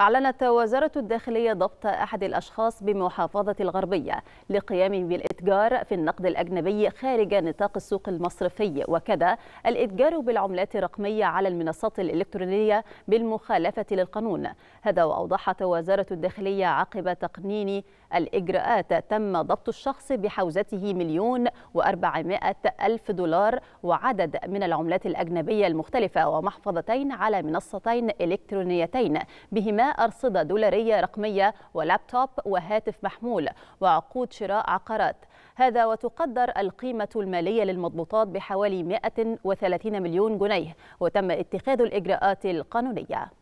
أعلنت وزارة الداخلية ضبط أحد الأشخاص بمحافظة الغربية لقيامه بالإتجار في النقد الأجنبي خارج نطاق السوق المصرفي وكذا الإتجار بالعملات الرقمية على المنصات الإلكترونية بالمخالفة للقانون. هذا وأوضحت وزارة الداخلية عقب تقنين الإجراءات تم ضبط الشخص بحوزته مليون وأربعمائة ألف دولار وعدد من العملات الأجنبية المختلفة ومحفظتين على منصتين إلكترونيتين بهما أرصدة دولارية رقمية ولابتوب وهاتف محمول وعقود شراء عقارات. هذا وتقدر القيمة المالية للمضبوطات بحوالي 130 مليون جنيه. وتم اتخاذ الإجراءات القانونية.